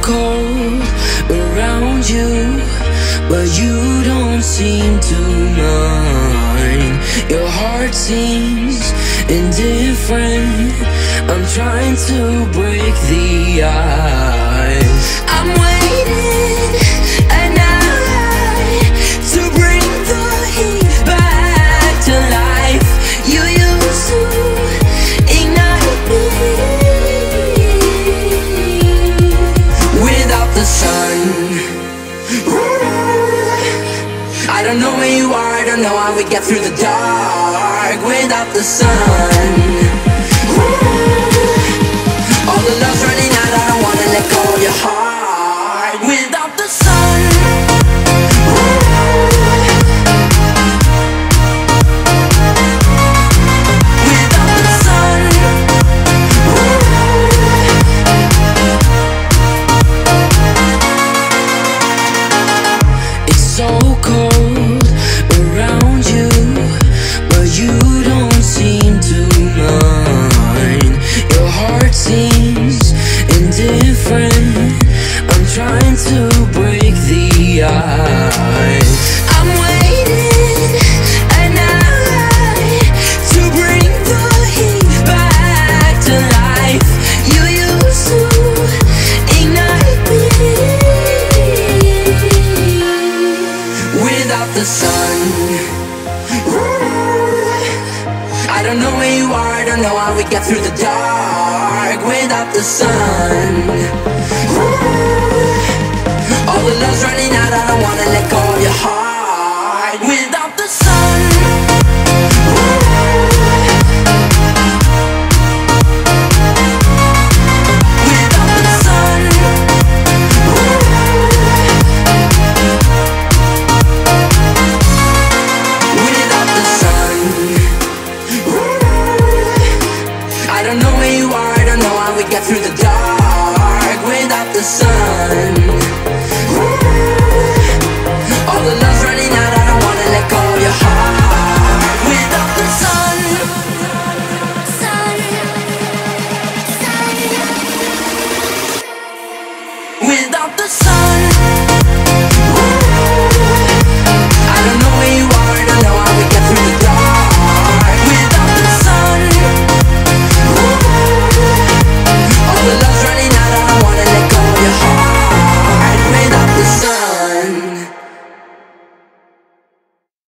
cold around you, but you don't seem to mind. Your heart seems indifferent. I'm trying to break the ice. I'm I don't know where you are, I don't know how we get through the dark without the sun. Indifferent. I'm trying to break the ice. I'm waiting at night to bring the heat back to life. You used to ignite me without the sun. I don't know where you are, I don't know how we get through the dark without the sun. All the love's running out, I don't wanna let go haywire Don't know how we get through the dark Without the sun All the love's running out I don't wanna let go of your heart Without the sun Without the sun